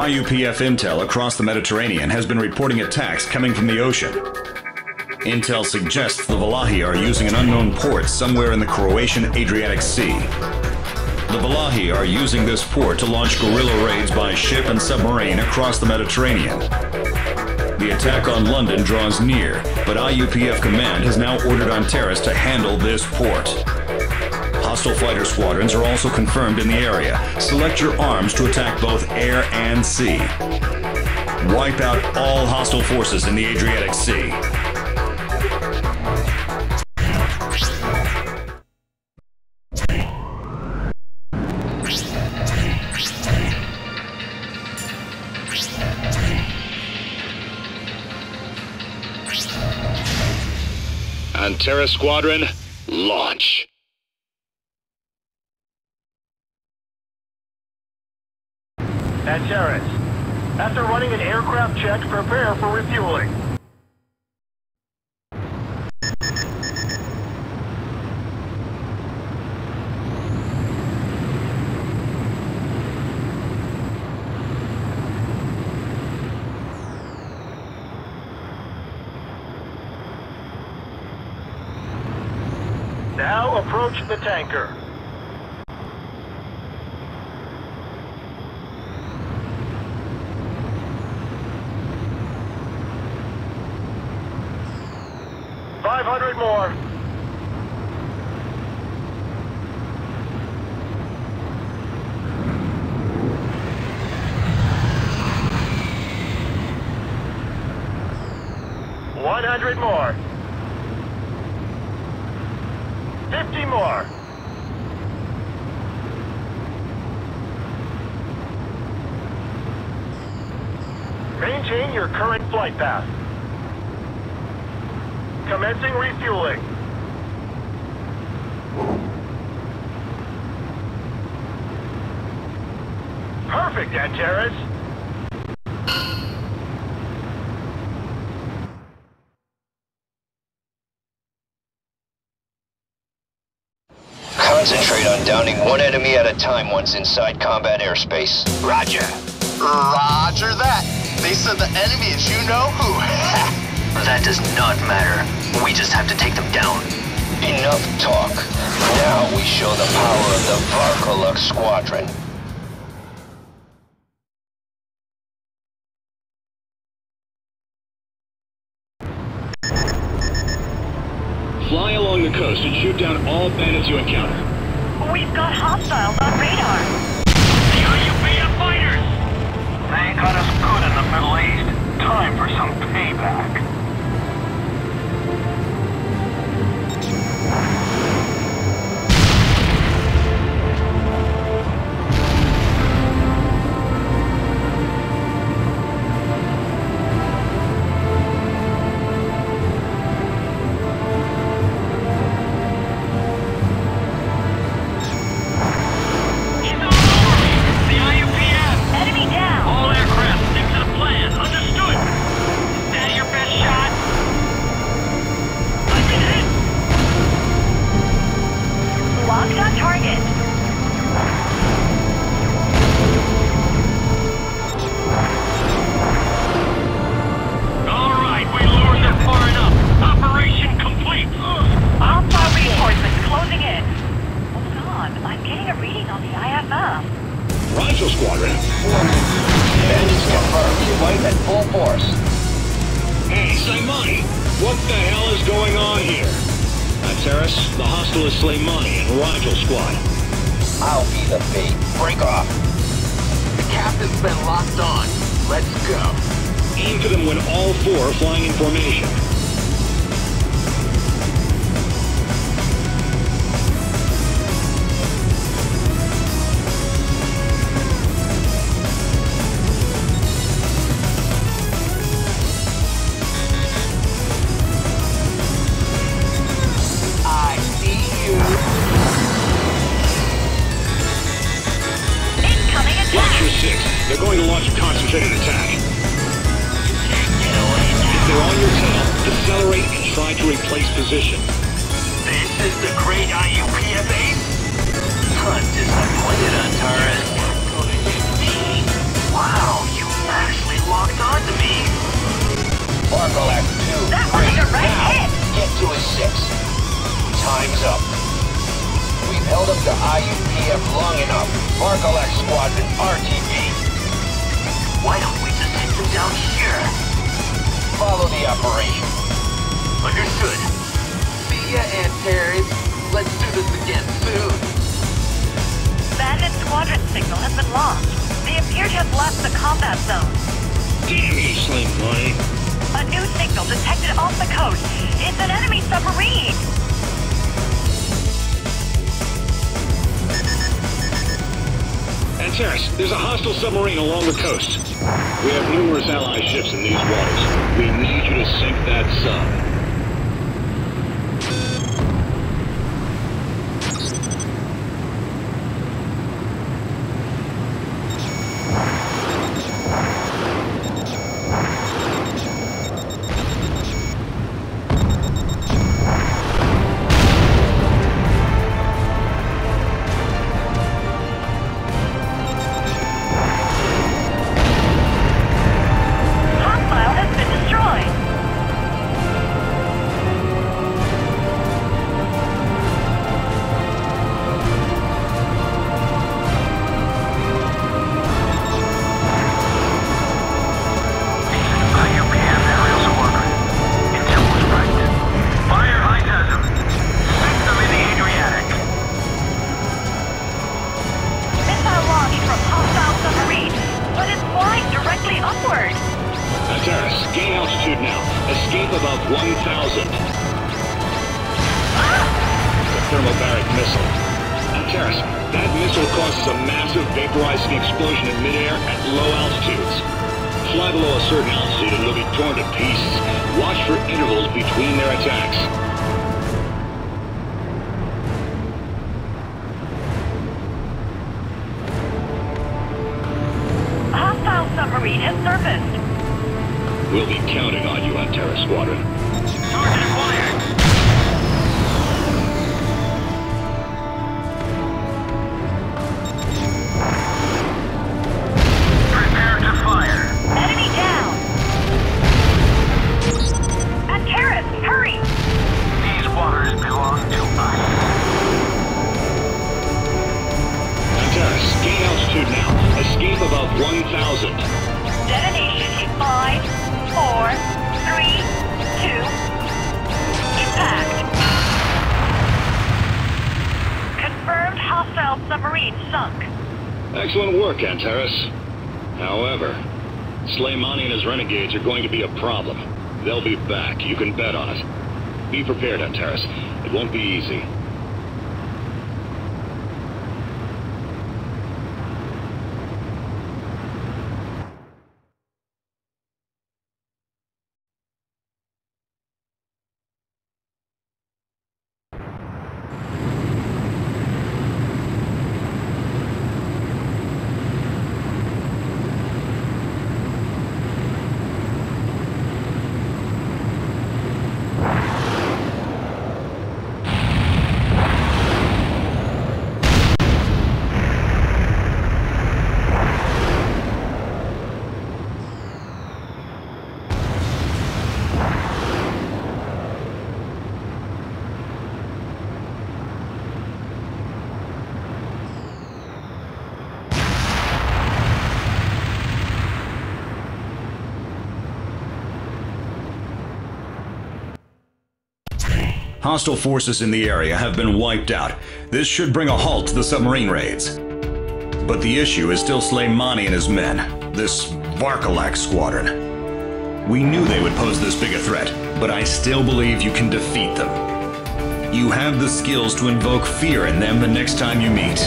IUPF intel across the Mediterranean has been reporting attacks coming from the ocean. Intel suggests the Valahi are using an unknown port somewhere in the Croatian Adriatic Sea. The Valahi are using this port to launch guerrilla raids by ship and submarine across the Mediterranean. The attack on London draws near, but IUPF Command has now ordered Antares to handle this port. Hostile fighter squadrons are also confirmed in the area. Select your arms to attack both air and sea. Wipe out all hostile forces in the Adriatic Sea. Antares Squadron, launch. Antares. After running an aircraft check, prepare for refueling. Now approach the tanker. 100 more. 50 more. Maintain your current flight path. Commencing refueling. Perfect, Antares! Concentrate on downing one enemy at a time once inside combat airspace. Roger. Roger that. They said the enemy is you know who. That does not matter. We just have to take them down. Enough talk. Now we show the power of the Varcolac Squadron. Fly along the coast and shoot down all bandits you encounter. We've got hostiles on radar. The IUPF fighters! They got us good in the Middle East. Time for some payback. Saimani, what the hell is going on here? Antares, the hostile is Slimani and Rigel Squad. I'll be the bait. Break off. The captain's been locked on. Let's go. Aim for them when all four are flying in formation. Launch a concentrated attack. If they're on your tail, decelerate and try to replace position. This is the great IUPF ace? Huh, disappointed, Antares. Wow, you actually locked onto me. Varcolac 2, That was a direct now, hit. get to his 6. Time's up. We've held up the IUPF long enough. Varcolac Squadron, RTB. Why don't we just hit them down here? Follow the operation. Understood. See ya, Antares. Let's do this again soon. Bandit squadron signal has been lost. They appear to have left the combat zone. Damn you, Slim Money. A new signal detected off Antares, there's a hostile submarine along the coast. We have numerous allied ships in these waters. We need you to sink that sub. Gain altitude now. Escape above 1,000. The thermobaric missile. Antares, that missile causes a massive vaporizing explosion in midair at low altitudes. Fly below a certain altitude and you'll be torn to pieces. Watch for intervals between their attacks. Hostile submarine has surfaced. We'll be counting on you, Antares Squadron. Target acquired. Prepare to fire. Enemy down. Antares, hurry! These waters belong to us. Antares, gain altitude now. Escape above 1,000. Detonation in five, four, three, two. Impact. Confirmed submarine sunk. Excellent work, Antares. However, Slimani and his renegades are going to be a problem. They'll be back, you can bet on it. Be prepared, Antares. It won't be easy. Hostile forces in the area have been wiped out. This should bring a halt to the submarine raids. But the issue is still Slimani and his men, this Varcolac squadron. We knew they would pose this big a threat, but I still believe you can defeat them. You have the skills to invoke fear in them the next time you meet.